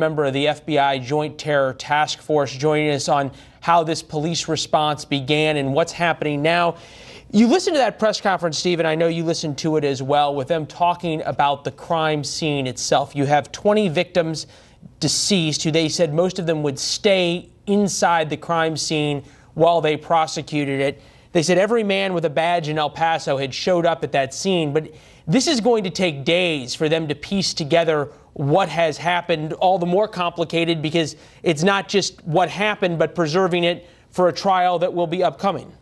member of the FBI Joint Terror Task Force, joining us on how this police response began and what's happening now. You listened to that press conference, Steve, and I know you listened to it as well, with them talking about the crime scene itself. You have 20 victims deceased who they said most of them would stay inside the crime scene while they prosecuted it. They said every man with a badge in El Paso had showed up at that scene, but this is going to take days for them to piece together what has happened, all the more complicated because it's not just what happened, but preserving it for a trial that will be upcoming.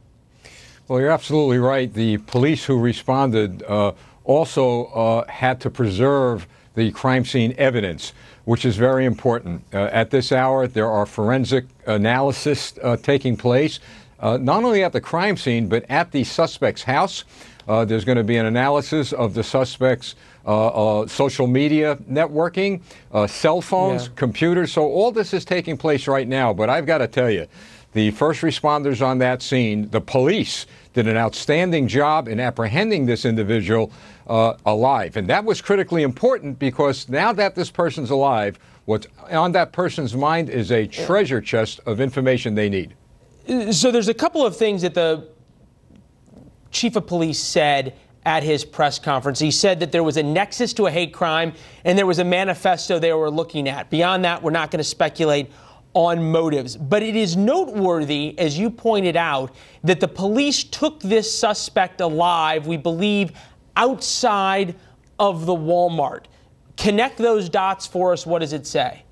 Well, you're absolutely right. The police who responded uh, also uh, had to preserve the crime scene evidence, which is very important. Uh, at this hour, there are forensic analysis uh, taking place, uh, not only at the crime scene, but at the suspect's house. Uh, there's going to be an analysis of the suspect's uh, uh, social media networking, uh, cell phones, yeah. computers. So all this is taking place right now. But I've got to tell you, the first responders on that scene, the police, did an outstanding job in apprehending this individual uh, alive. And that was critically important because now that this person's alive, what's on that person's mind is a treasure chest of information they need. So there's a couple of things that the chief of police said at his press conference. He said that there was a nexus to a hate crime and there was a manifesto they were looking at. Beyond that, we're not going to speculate on motives. But it is noteworthy, as you pointed out, that the police took this suspect alive, we believe, outside of the Walmart. Connect those dots for us. What does it say?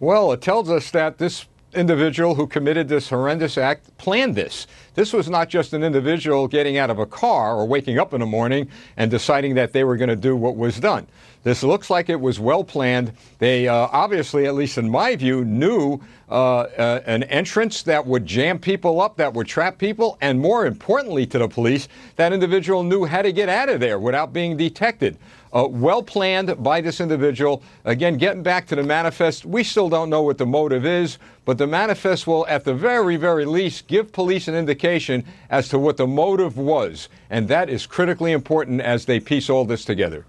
Well, it tells us that this individual who committed this horrendous act planned this. This was not just an individual getting out of a car or waking up in the morning and deciding that they were going to do what was done. This looks like it was well planned. They uh, obviously, at least in my view, knew uh, uh, an entrance that would jam people up, that would trap people, and more importantly to the police, that individual knew how to get out of there without being detected. Uh, well planned by this individual. Again, getting back to the manifest, we still don't know what the motive is, but the manifest will, at the very, very least, give police an indication as to what the motive was. And that is critically important as they piece all this together.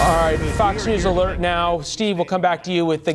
All right, Fox News alert now. Steve, we'll come back to you with the